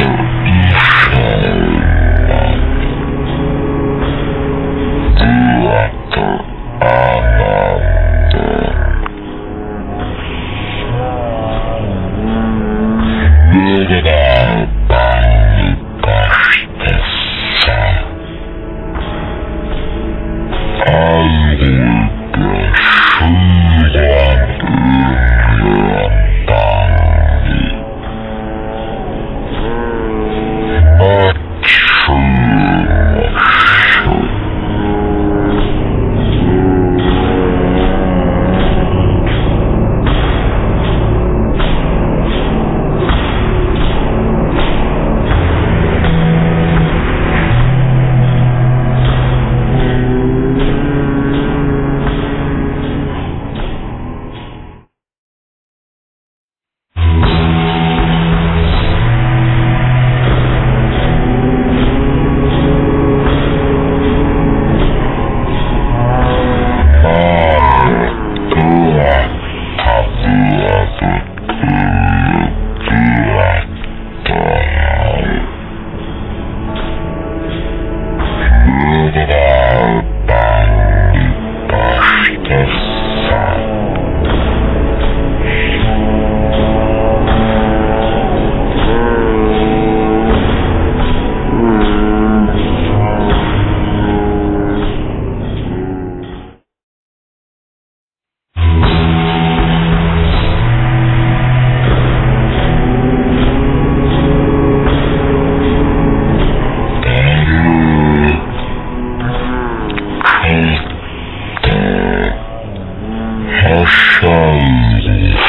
I will pursue them. Shango.